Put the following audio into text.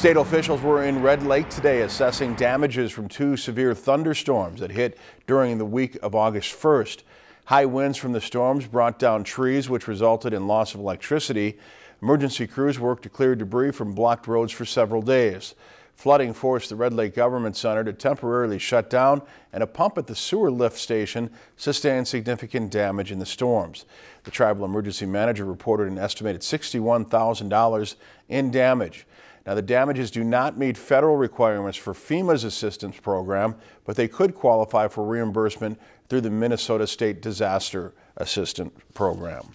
State officials were in Red Lake today assessing damages from two severe thunderstorms that hit during the week of August 1st. High winds from the storms brought down trees, which resulted in loss of electricity. Emergency crews worked to clear debris from blocked roads for several days. Flooding forced the Red Lake Government Center to temporarily shut down, and a pump at the sewer lift station sustained significant damage in the storms. The tribal emergency manager reported an estimated $61,000 in damage. Now, the damages do not meet federal requirements for FEMA's assistance program, but they could qualify for reimbursement through the Minnesota State Disaster Assistance Program.